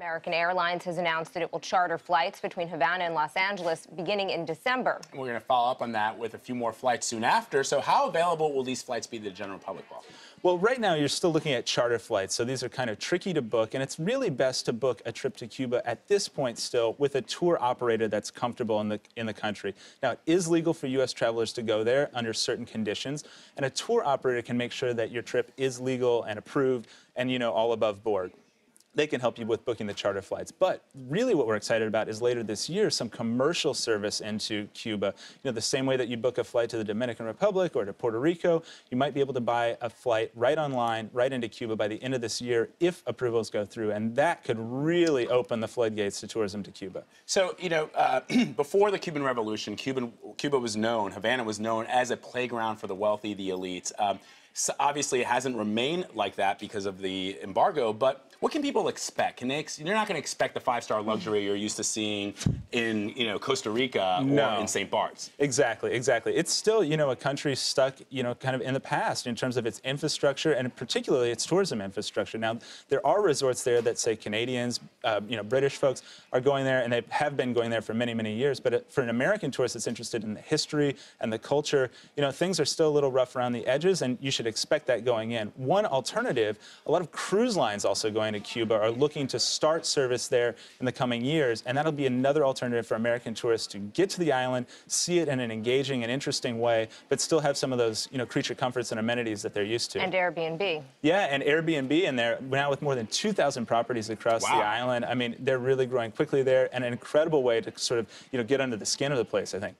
American Airlines has announced that it will charter flights between Havana and Los Angeles beginning in December. We're going to follow up on that with a few more flights soon after. So, how available will these flights be to the general public? Well, well, right now you're still looking at charter flights, so these are kind of tricky to book, and it's really best to book a trip to Cuba at this point still with a tour operator that's comfortable in the in the country. Now, it is legal for U.S. travelers to go there under certain conditions, and a tour operator can make sure that your trip is legal and approved, and you know all above board they can help you with booking the charter flights. But really what we're excited about is later this year, some commercial service into Cuba. You know, the same way that you book a flight to the Dominican Republic or to Puerto Rico, you might be able to buy a flight right online, right into Cuba by the end of this year if approvals go through. And that could really open the floodgates to tourism to Cuba. So, you know, uh, before the Cuban Revolution, Cuban, Cuba was known, Havana was known as a playground for the wealthy, the elites. Um, so obviously, it hasn't remained like that because of the embargo, but what can people expect? Can they? You're not going to expect the five-star luxury you're used to seeing in, you know, Costa Rica no. or in St. Bart's. Exactly, exactly. It's still, you know, a country stuck, you know, kind of in the past in terms of its infrastructure and particularly its tourism infrastructure. Now, there are resorts there that say Canadians, uh, you know, British folks are going there, and they have been going there for many, many years. But for an American tourist that's interested in the history and the culture, you know, things are still a little rough around the edges, and you should expect that going in. One alternative, a lot of cruise lines also going to Cuba are looking to start service there in the coming years, and that'll be another alternative for American tourists to get to the island, see it in an engaging and interesting way, but still have some of those, you know, creature comforts and amenities that they're used to. And Airbnb. Yeah, and Airbnb in there now with more than 2,000 properties across wow. the island. I mean, they're really growing quickly there, and an incredible way to sort of, you know, get under the skin of the place, I think.